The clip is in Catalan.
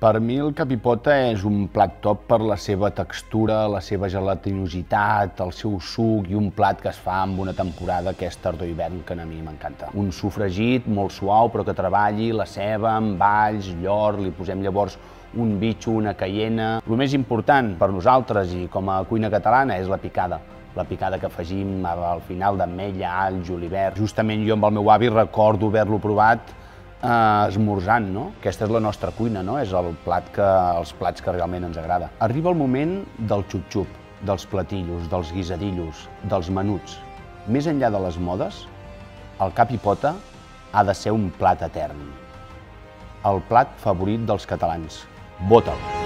Per mi el capipota és un plat top per la seva textura, la seva gelatinosità, el seu suc i un plat que es fa amb una temporada que és tardor-hivern, que a mi m'encanta. Un sofregit molt suau però que treballi la ceba amb alls, llor, li posem llavors un bitxo, una caiena. El més important per nosaltres i com a cuina catalana és la picada la picada que afegim al final d'ametlla, all, julivert. Justament jo amb el meu avi recordo haver-lo provat eh, esmorzant, no? Aquesta és la nostra cuina, no? És el plat que, els plats que realment ens agrada. Arriba el moment del xup-xup, dels platillos, dels guisadillos, dels menuts. Més enllà de les modes, el cap i pota ha de ser un plat etern. El plat favorit dels catalans. Bota'l!